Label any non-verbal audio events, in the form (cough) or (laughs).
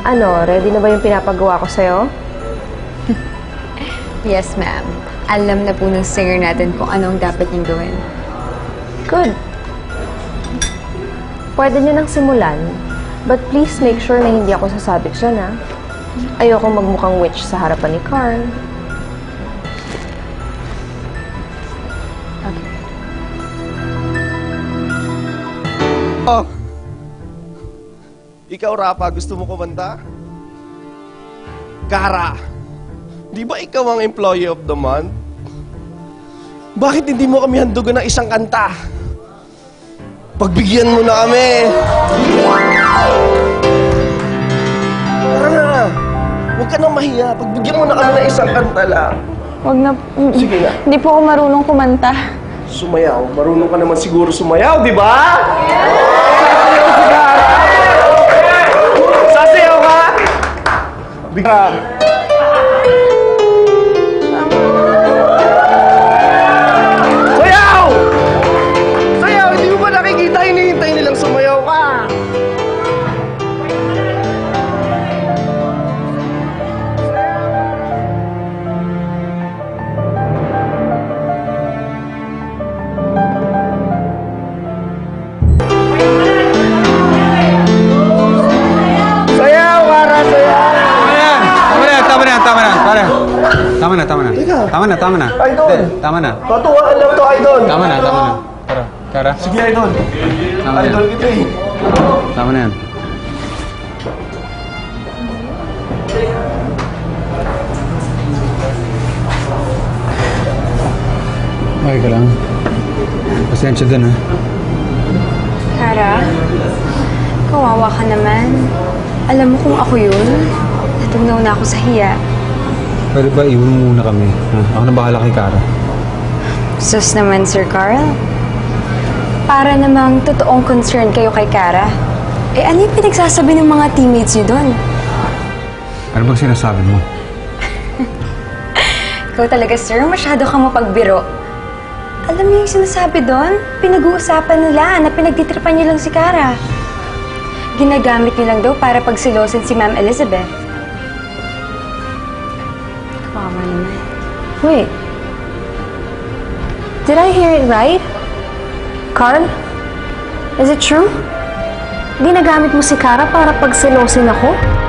Ano, ready na ba yung pinapagawa ko sa'yo? (laughs) Yes, ma'am. Alam na po ng singer natin kung anong dapat niyang gawin. Good. Pwede nyo nang simulan. But please make sure na hindi ako sasabik dyan, ha? Ayoko magmukhang witch sa harapan ni Carl. Oh. Ikaw, Rapa, gusto mo kumanta? Kara, di ba ikaw ang employee of the month? Bakit hindi mo kami handugan ng isang kanta? Pagbigyan mo na kami! Tara na! Huwag ka nang mahiya. Pagbigyan mo na kami ng isang kanta lang. Huwag na... Sige na. Hindi po ako marunong kumanta. Sumayaw. Marunong ka naman siguro sumayaw, di ba? Sasayaw 你看 Tama na, tama na. Teka. Tama na, tama na. Idol. Hindi, Tama na. Patuwaan lang to, Idol. Tama na, tama na. Tara, Kara. Sige, Idol. Tama na Idol yan. kita eh. Tama na yan. Okay ka lang. Pasensya din ha. Kara, kawawa ka naman. Alam mo kung ako yun, natugnaw na ako sa hiya. Pwede ba iwan mo muna kami? Ha? Ako na bahala kay Kara. Sus naman, Sir Carl. Para namang totoong concern kayo kay Kara. Eh, ano yung pinagsasabi ng mga teammates niyo doon? Ano bang sinasabi mo? (laughs) Ikaw talaga, sir, masyado kang mapagbiro. Alam niyo yung sinasabi doon? Pinag-uusapan nila na pinagtitripan niyo lang si Kara. Ginagamit niyo lang daw para pagsilosin si Ma'am Elizabeth. Naman. Wait. Did I hear it right? Carl? Is it true? Ginagamit mo si Kara para pagselosin ako?